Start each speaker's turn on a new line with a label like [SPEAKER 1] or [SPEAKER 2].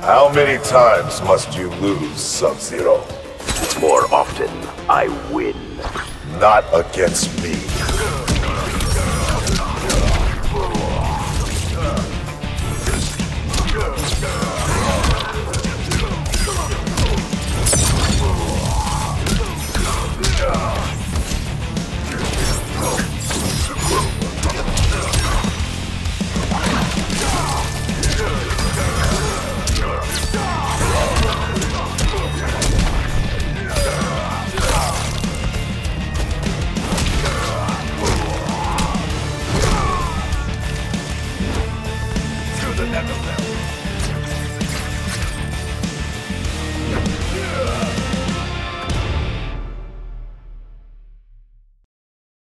[SPEAKER 1] How many times must you lose, Sub-Zero?
[SPEAKER 2] More often, I win.
[SPEAKER 1] Not against me. Never will.